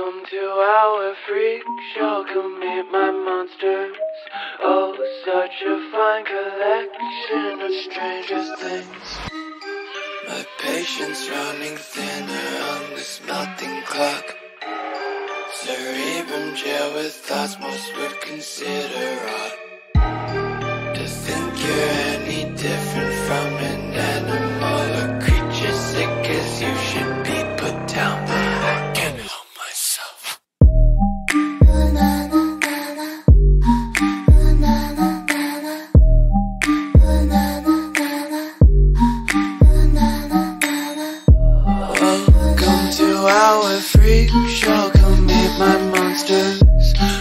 Welcome to our freak show. Come meet my monsters. Oh, such a fine collection of stranger things. My patience running thinner on this melting clock. Cerebrum jail with thoughts most would consider odd. To think Come meet my monsters.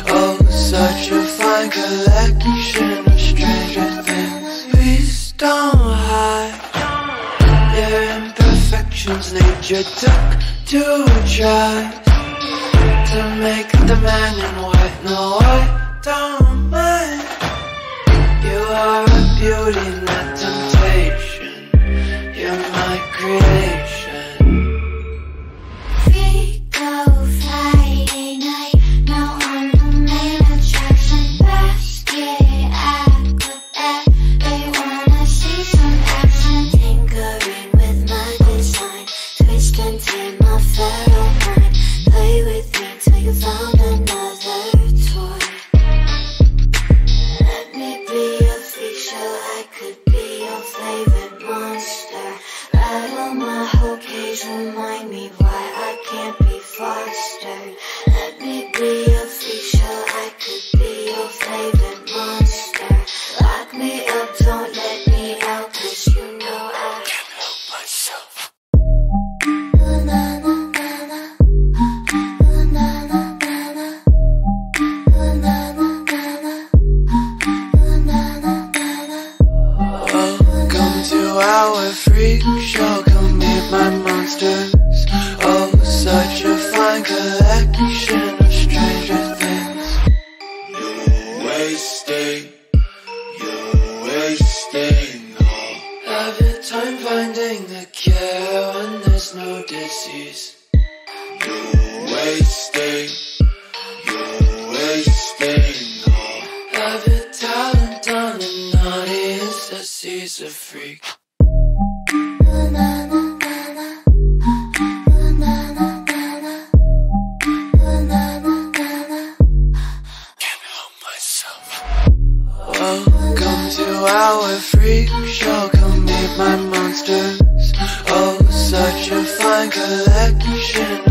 Oh, such a fine collection of stranger things. Please don't hide your imperfections. Nature took to try to make the man in white. No, I don't mind. You are a beauty, not temptation. You're my creation. Remind me why I can't be fostered. Let me be time finding the cure when there's no disease. You're wasting, you're wasting all of your talent on an audience that sees a freak. Welcome to our freak show. My monsters. Oh, such a fine collection